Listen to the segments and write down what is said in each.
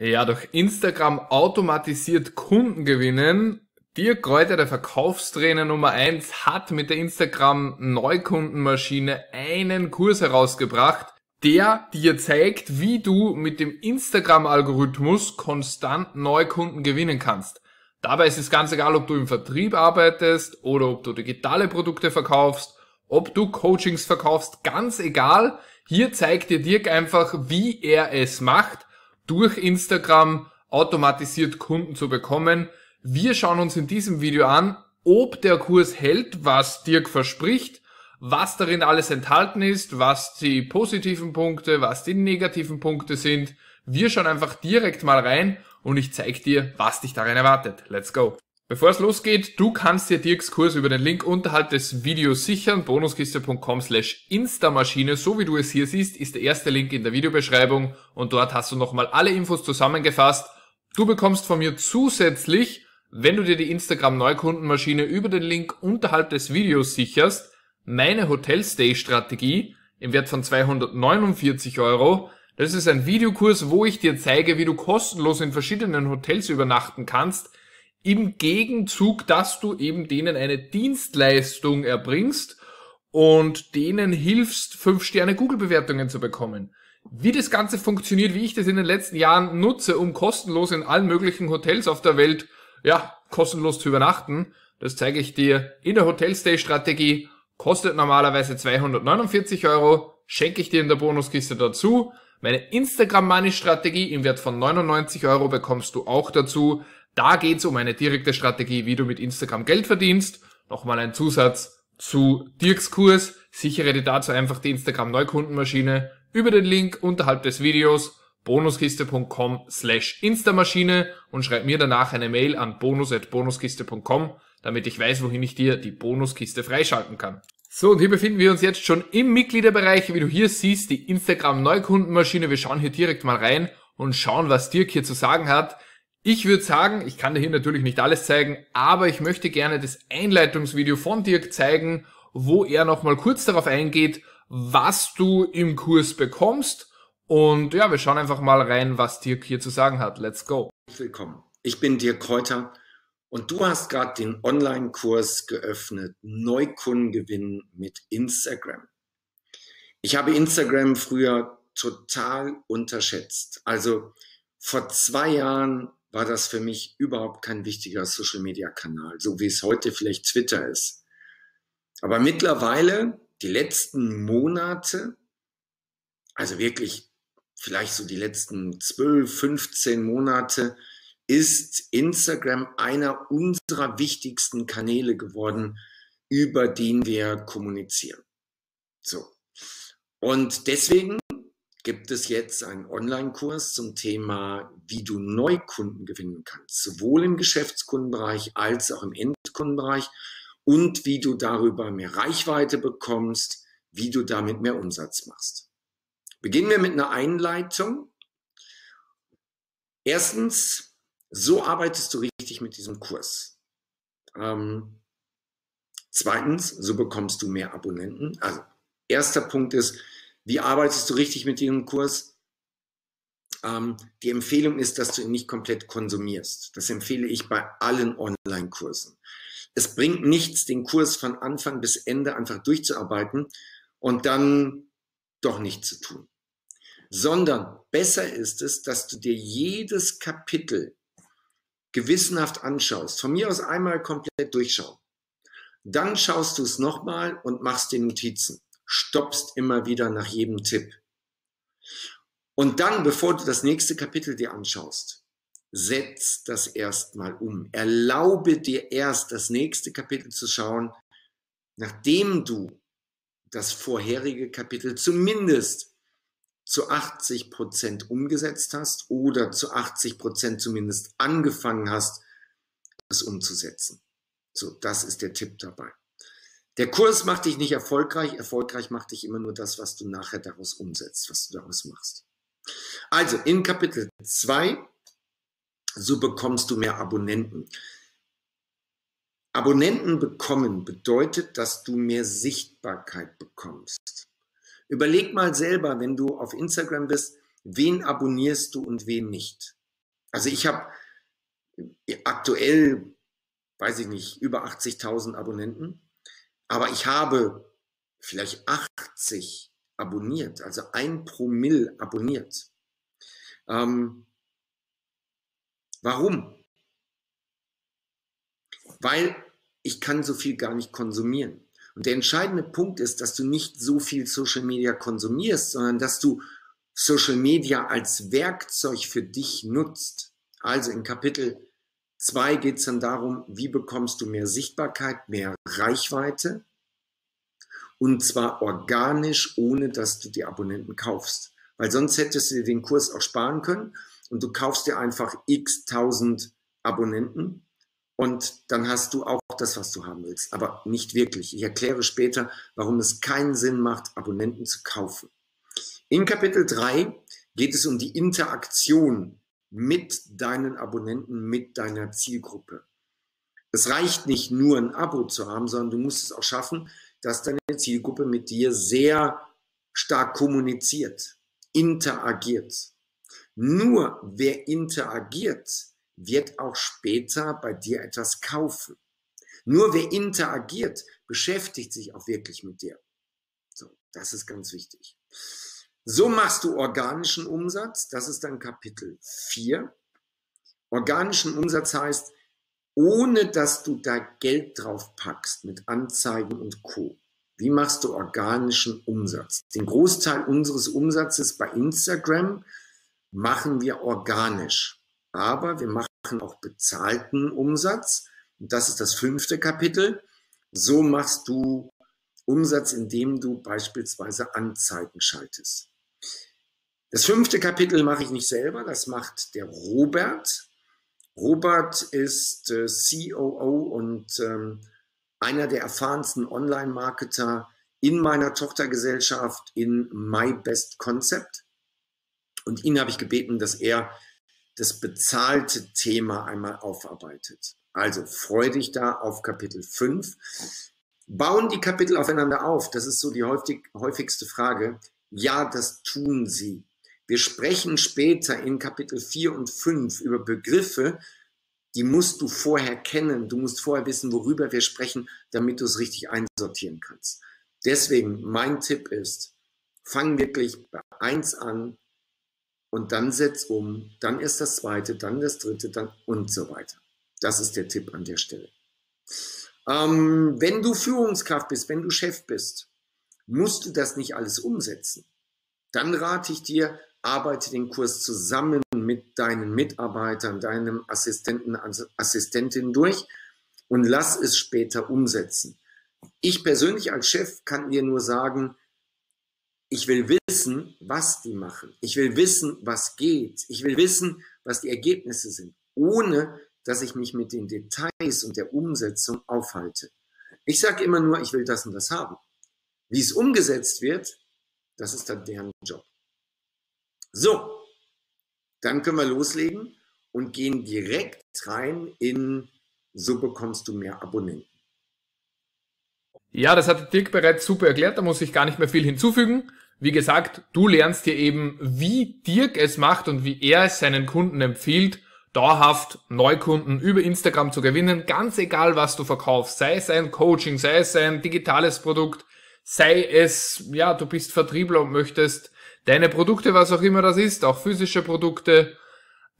Ja, durch Instagram automatisiert Kunden gewinnen. Dirk Kräuter, der Verkaufstrainer Nummer eins, hat mit der Instagram Neukundenmaschine einen Kurs herausgebracht, der dir zeigt, wie du mit dem Instagram-Algorithmus konstant Neukunden gewinnen kannst. Dabei ist es ganz egal, ob du im Vertrieb arbeitest oder ob du digitale Produkte verkaufst, ob du Coachings verkaufst, ganz egal. Hier zeigt dir Dirk einfach, wie er es macht durch Instagram automatisiert Kunden zu bekommen. Wir schauen uns in diesem Video an, ob der Kurs hält, was Dirk verspricht, was darin alles enthalten ist, was die positiven Punkte, was die negativen Punkte sind. Wir schauen einfach direkt mal rein und ich zeige dir, was dich darin erwartet. Let's go! Bevor es losgeht, du kannst dir Dirks Kurs über den Link unterhalb des Videos sichern, bonuskiste.com slash instamaschine, so wie du es hier siehst, ist der erste Link in der Videobeschreibung und dort hast du nochmal alle Infos zusammengefasst. Du bekommst von mir zusätzlich, wenn du dir die Instagram Neukundenmaschine über den Link unterhalb des Videos sicherst, meine Hotelstay-Strategie im Wert von 249 Euro. Das ist ein Videokurs, wo ich dir zeige, wie du kostenlos in verschiedenen Hotels übernachten kannst, im Gegenzug, dass du eben denen eine Dienstleistung erbringst und denen hilfst, 5 Sterne Google-Bewertungen zu bekommen. Wie das Ganze funktioniert, wie ich das in den letzten Jahren nutze, um kostenlos in allen möglichen Hotels auf der Welt, ja, kostenlos zu übernachten, das zeige ich dir in der Hotelstay-Strategie. Kostet normalerweise 249 Euro, schenke ich dir in der Bonuskiste dazu. Meine Instagram-Money-Strategie im Wert von 99 Euro bekommst du auch dazu. Da geht es um eine direkte Strategie, wie du mit Instagram Geld verdienst. Nochmal ein Zusatz zu Dirks Kurs. Sichere dir dazu einfach die Instagram Neukundenmaschine über den Link unterhalb des Videos bonuskiste.com slash Instamaschine und schreib mir danach eine Mail an bonus.bonuskiste.com, damit ich weiß, wohin ich dir die Bonuskiste freischalten kann. So, und hier befinden wir uns jetzt schon im Mitgliederbereich. Wie du hier siehst, die Instagram Neukundenmaschine. Wir schauen hier direkt mal rein und schauen, was Dirk hier zu sagen hat. Ich würde sagen, ich kann dir hier natürlich nicht alles zeigen, aber ich möchte gerne das Einleitungsvideo von Dirk zeigen, wo er nochmal kurz darauf eingeht, was du im Kurs bekommst. Und ja, wir schauen einfach mal rein, was Dirk hier zu sagen hat. Let's go. Willkommen. Ich bin Dirk Kräuter und du hast gerade den Online-Kurs geöffnet, Neukunden gewinnen mit Instagram. Ich habe Instagram früher total unterschätzt. Also vor zwei Jahren war das für mich überhaupt kein wichtiger Social-Media-Kanal, so wie es heute vielleicht Twitter ist. Aber mittlerweile, die letzten Monate, also wirklich vielleicht so die letzten 12, 15 Monate, ist Instagram einer unserer wichtigsten Kanäle geworden, über den wir kommunizieren. So. Und deswegen gibt es jetzt einen Online-Kurs zum Thema, wie du Neukunden gewinnen kannst, sowohl im Geschäftskundenbereich als auch im Endkundenbereich und wie du darüber mehr Reichweite bekommst, wie du damit mehr Umsatz machst. Beginnen wir mit einer Einleitung. Erstens, so arbeitest du richtig mit diesem Kurs. Ähm, zweitens, so bekommst du mehr Abonnenten. Also erster Punkt ist, wie arbeitest du richtig mit diesem Kurs? Ähm, die Empfehlung ist, dass du ihn nicht komplett konsumierst. Das empfehle ich bei allen Online-Kursen. Es bringt nichts, den Kurs von Anfang bis Ende einfach durchzuarbeiten und dann doch nichts zu tun. Sondern besser ist es, dass du dir jedes Kapitel gewissenhaft anschaust. Von mir aus einmal komplett durchschauen. Dann schaust du es nochmal und machst dir Notizen stoppst immer wieder nach jedem Tipp. Und dann, bevor du das nächste Kapitel dir anschaust, setz das erstmal um. Erlaube dir erst das nächste Kapitel zu schauen, nachdem du das vorherige Kapitel zumindest zu 80 Prozent umgesetzt hast oder zu 80 Prozent zumindest angefangen hast, es umzusetzen. So, das ist der Tipp dabei. Der Kurs macht dich nicht erfolgreich. Erfolgreich macht dich immer nur das, was du nachher daraus umsetzt, was du daraus machst. Also in Kapitel 2, so bekommst du mehr Abonnenten. Abonnenten bekommen bedeutet, dass du mehr Sichtbarkeit bekommst. Überleg mal selber, wenn du auf Instagram bist, wen abonnierst du und wen nicht. Also ich habe aktuell, weiß ich nicht, über 80.000 Abonnenten, aber ich habe vielleicht 80 abonniert, also ein Promille abonniert. Ähm, warum? Weil ich kann so viel gar nicht konsumieren. Und der entscheidende Punkt ist, dass du nicht so viel Social Media konsumierst, sondern dass du Social Media als Werkzeug für dich nutzt. Also in Kapitel 2 geht es dann darum, wie bekommst du mehr Sichtbarkeit, mehr Reichweite und zwar organisch, ohne dass du die Abonnenten kaufst. Weil sonst hättest du dir den Kurs auch sparen können und du kaufst dir einfach x tausend Abonnenten und dann hast du auch das, was du haben willst. Aber nicht wirklich. Ich erkläre später, warum es keinen Sinn macht, Abonnenten zu kaufen. In Kapitel 3 geht es um die Interaktion mit deinen Abonnenten, mit deiner Zielgruppe. Es reicht nicht nur ein Abo zu haben, sondern du musst es auch schaffen, dass deine Zielgruppe mit dir sehr stark kommuniziert, interagiert. Nur wer interagiert, wird auch später bei dir etwas kaufen. Nur wer interagiert, beschäftigt sich auch wirklich mit dir. So, das ist ganz wichtig. So machst du organischen Umsatz. Das ist dann Kapitel 4. Organischen Umsatz heißt, ohne dass du da Geld drauf packst mit Anzeigen und Co. Wie machst du organischen Umsatz? Den Großteil unseres Umsatzes bei Instagram machen wir organisch. Aber wir machen auch bezahlten Umsatz. Und das ist das fünfte Kapitel. So machst du Umsatz, indem du beispielsweise Anzeigen schaltest. Das fünfte Kapitel mache ich nicht selber, das macht der Robert. Robert ist äh, COO und ähm, einer der erfahrensten Online-Marketer in meiner Tochtergesellschaft in My Best Concept. Und ihn habe ich gebeten, dass er das bezahlte Thema einmal aufarbeitet. Also freu dich da auf Kapitel 5. Bauen die Kapitel aufeinander auf? Das ist so die häufig, häufigste Frage. Ja, das tun sie. Wir sprechen später in Kapitel 4 und 5 über Begriffe, die musst du vorher kennen. Du musst vorher wissen, worüber wir sprechen, damit du es richtig einsortieren kannst. Deswegen mein Tipp ist, fang wirklich bei 1 an und dann setz um, dann ist das zweite, dann das dritte, dann und so weiter. Das ist der Tipp an der Stelle. Ähm, wenn du Führungskraft bist, wenn du Chef bist, musst du das nicht alles umsetzen. Dann rate ich dir, arbeite den Kurs zusammen mit deinen Mitarbeitern, deinem Assistenten, Assistentin durch und lass es später umsetzen. Ich persönlich als Chef kann dir nur sagen, ich will wissen, was die machen. Ich will wissen, was geht. Ich will wissen, was die Ergebnisse sind, ohne dass ich mich mit den Details und der Umsetzung aufhalte. Ich sage immer nur, ich will das und das haben. Wie es umgesetzt wird, das ist dann deren Job. So, dann können wir loslegen und gehen direkt rein in So bekommst du mehr Abonnenten. Ja, das hat Dirk bereits super erklärt, da muss ich gar nicht mehr viel hinzufügen. Wie gesagt, du lernst hier eben, wie Dirk es macht und wie er es seinen Kunden empfiehlt, dauerhaft Neukunden über Instagram zu gewinnen, ganz egal was du verkaufst, sei es ein Coaching, sei es ein digitales Produkt, sei es, ja, du bist Vertriebler und möchtest deine Produkte, was auch immer das ist, auch physische Produkte,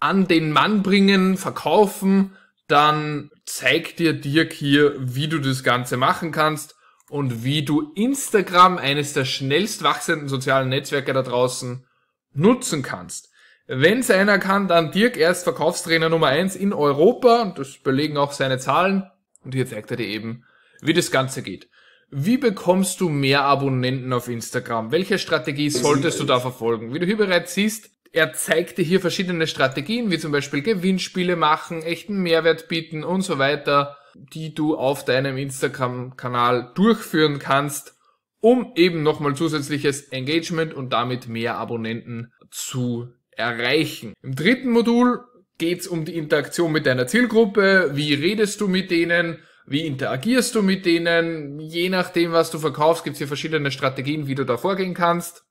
an den Mann bringen, verkaufen, dann zeigt dir Dirk hier, wie du das Ganze machen kannst und wie du Instagram, eines der schnellst wachsenden sozialen Netzwerke da draußen, nutzen kannst. Wenn es einer kann, dann Dirk, er ist Verkaufstrainer Nummer eins in Europa und das belegen auch seine Zahlen und hier zeigt er dir eben, wie das Ganze geht. Wie bekommst du mehr Abonnenten auf Instagram? Welche Strategie solltest du da verfolgen? Wie du hier bereits siehst, er zeigt dir hier verschiedene Strategien, wie zum Beispiel Gewinnspiele machen, echten Mehrwert bieten und so weiter, die du auf deinem Instagram-Kanal durchführen kannst, um eben nochmal zusätzliches Engagement und damit mehr Abonnenten zu erreichen. Im dritten Modul geht es um die Interaktion mit deiner Zielgruppe. Wie redest du mit denen? Wie interagierst du mit denen? Je nachdem, was du verkaufst, gibt es hier verschiedene Strategien, wie du da vorgehen kannst.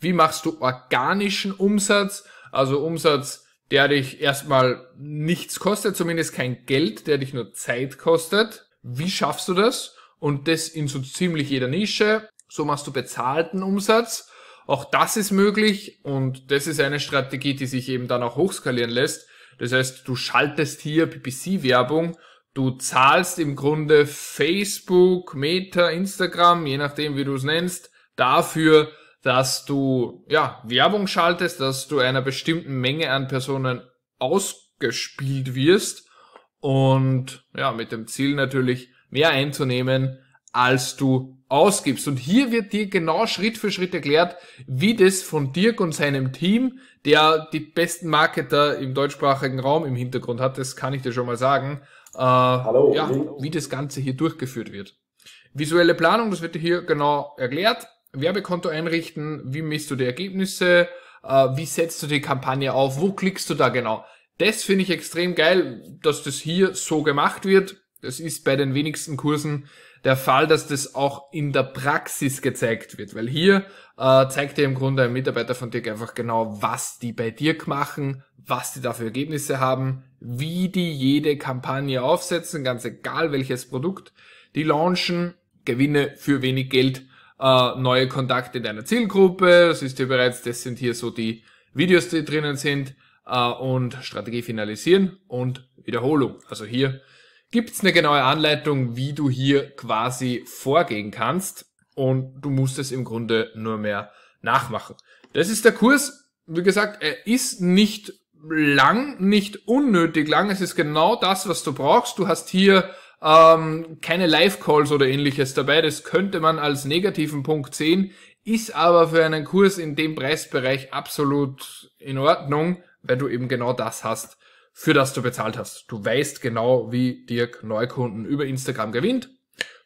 Wie machst du organischen Umsatz? Also Umsatz, der dich erstmal nichts kostet, zumindest kein Geld, der dich nur Zeit kostet. Wie schaffst du das? Und das in so ziemlich jeder Nische. So machst du bezahlten Umsatz. Auch das ist möglich und das ist eine Strategie, die sich eben dann auch hochskalieren lässt. Das heißt, du schaltest hier PPC-Werbung, du zahlst im Grunde Facebook, Meta, Instagram, je nachdem wie du es nennst, dafür, dass du ja Werbung schaltest, dass du einer bestimmten Menge an Personen ausgespielt wirst und ja, mit dem Ziel natürlich mehr einzunehmen, als du ausgibst. Und hier wird dir genau Schritt für Schritt erklärt, wie das von Dirk und seinem Team, der die besten Marketer im deutschsprachigen Raum im Hintergrund hat, das kann ich dir schon mal sagen, äh, Hallo, ja, wie das Ganze hier durchgeführt wird. Visuelle Planung, das wird dir hier genau erklärt. Werbekonto einrichten, wie misst du die Ergebnisse, äh, wie setzt du die Kampagne auf, wo klickst du da genau. Das finde ich extrem geil, dass das hier so gemacht wird. Das ist bei den wenigsten Kursen der Fall, dass das auch in der Praxis gezeigt wird, weil hier äh, zeigt dir im Grunde ein Mitarbeiter von Dirk einfach genau, was die bei Dirk machen, was die da für Ergebnisse haben, wie die jede Kampagne aufsetzen, ganz egal welches Produkt die launchen, Gewinne für wenig Geld, äh, neue Kontakte in deiner Zielgruppe, das ist hier bereits, das sind hier so die Videos, die drinnen sind, äh, und Strategie finalisieren und Wiederholung. Also hier gibt's eine genaue Anleitung, wie du hier quasi vorgehen kannst und du musst es im Grunde nur mehr nachmachen. Das ist der Kurs. Wie gesagt, er ist nicht lang, nicht unnötig lang. Es ist genau das, was du brauchst. Du hast hier ähm, keine Live-Calls oder ähnliches dabei. Das könnte man als negativen Punkt sehen, ist aber für einen Kurs in dem Preisbereich absolut in Ordnung, weil du eben genau das hast, für das du bezahlt hast. Du weißt genau, wie Dirk Neukunden über Instagram gewinnt.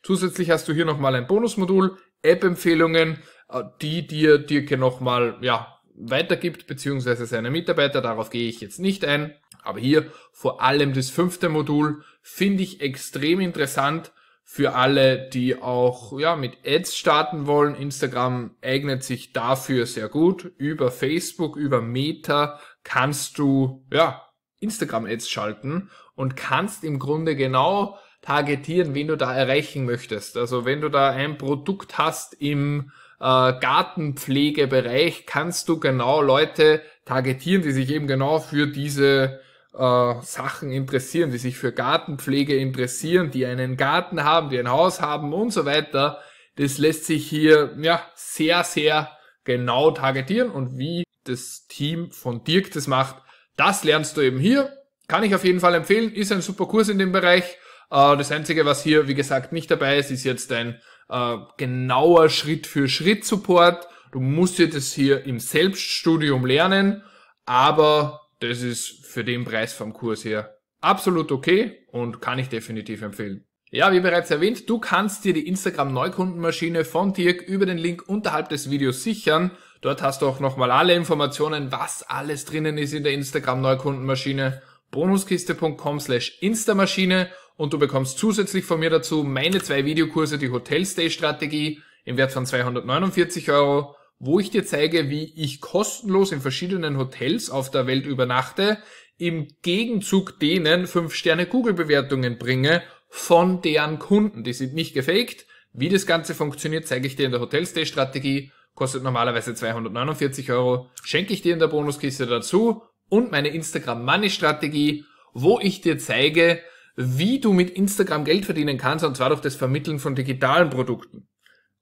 Zusätzlich hast du hier nochmal ein Bonusmodul, App-Empfehlungen, äh, die dir Dirk nochmal, ja, weitergibt, beziehungsweise seine Mitarbeiter. Darauf gehe ich jetzt nicht ein. Aber hier vor allem das fünfte Modul finde ich extrem interessant für alle, die auch ja mit Ads starten wollen. Instagram eignet sich dafür sehr gut. Über Facebook, über Meta kannst du ja Instagram-Ads schalten und kannst im Grunde genau targetieren, wen du da erreichen möchtest. Also wenn du da ein Produkt hast im Gartenpflegebereich, kannst du genau Leute targetieren, die sich eben genau für diese äh, Sachen interessieren, die sich für Gartenpflege interessieren, die einen Garten haben, die ein Haus haben und so weiter. Das lässt sich hier ja sehr, sehr genau targetieren und wie das Team von Dirk das macht, das lernst du eben hier. Kann ich auf jeden Fall empfehlen. Ist ein super Kurs in dem Bereich. Äh, das Einzige, was hier, wie gesagt, nicht dabei ist, ist jetzt ein äh, genauer Schritt für Schritt Support. Du musst dir das hier im Selbststudium lernen, aber das ist für den Preis vom Kurs her absolut okay und kann ich definitiv empfehlen. Ja, wie bereits erwähnt, du kannst dir die Instagram Neukundenmaschine von Dirk über den Link unterhalb des Videos sichern. Dort hast du auch nochmal alle Informationen, was alles drinnen ist in der Instagram Neukundenmaschine. bonuskiste.com slash instamaschine und du bekommst zusätzlich von mir dazu meine zwei Videokurse, die Hotelstay-Strategie im Wert von 249 Euro, wo ich dir zeige, wie ich kostenlos in verschiedenen Hotels auf der Welt übernachte, im Gegenzug denen 5 Sterne Google-Bewertungen bringe von deren Kunden. Die sind nicht gefaked. Wie das Ganze funktioniert, zeige ich dir in der Hotelstay-Strategie. Kostet normalerweise 249 Euro. Schenke ich dir in der Bonuskiste dazu. Und meine Instagram-Money-Strategie, wo ich dir zeige, wie du mit Instagram Geld verdienen kannst, und zwar durch das Vermitteln von digitalen Produkten.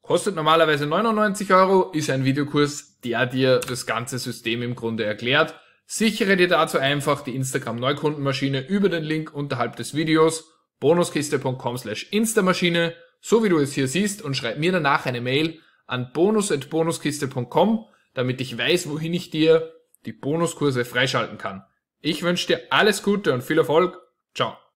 Kostet normalerweise 99 Euro, ist ein Videokurs, der dir das ganze System im Grunde erklärt. Sichere dir dazu einfach die Instagram Neukundenmaschine über den Link unterhalb des Videos bonuskiste.com slash instamaschine, so wie du es hier siehst und schreib mir danach eine Mail an bonus.bonuskiste.com, damit ich weiß, wohin ich dir die Bonuskurse freischalten kann. Ich wünsche dir alles Gute und viel Erfolg. Ciao.